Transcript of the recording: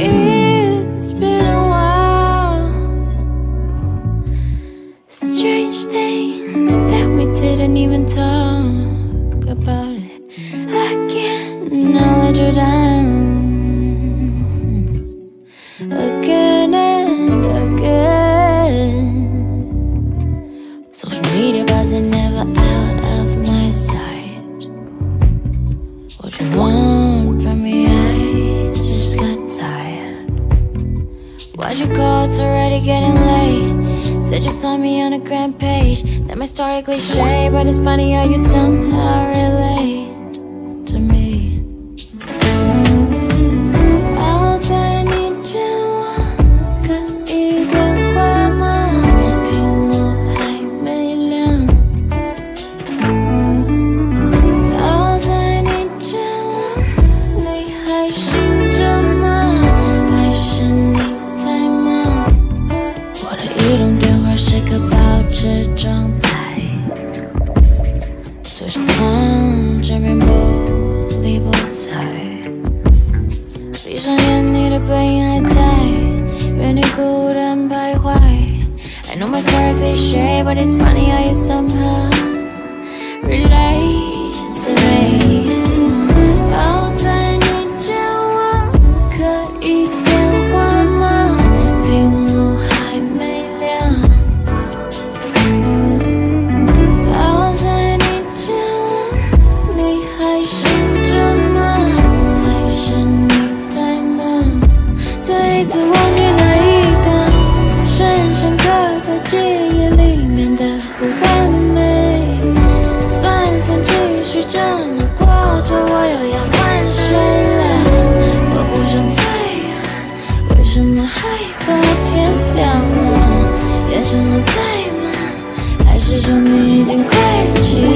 It's Why'd you call? It's already getting late. Said you saw me on a grand page. That start a cliche, but it's funny how you somehow relate 左手放着遍布理不睬。闭上眼，你的背影还在，原地孤单徘徊。I know my story cliche, but it's funny how you somehow 真的在吗？还是说你已经快记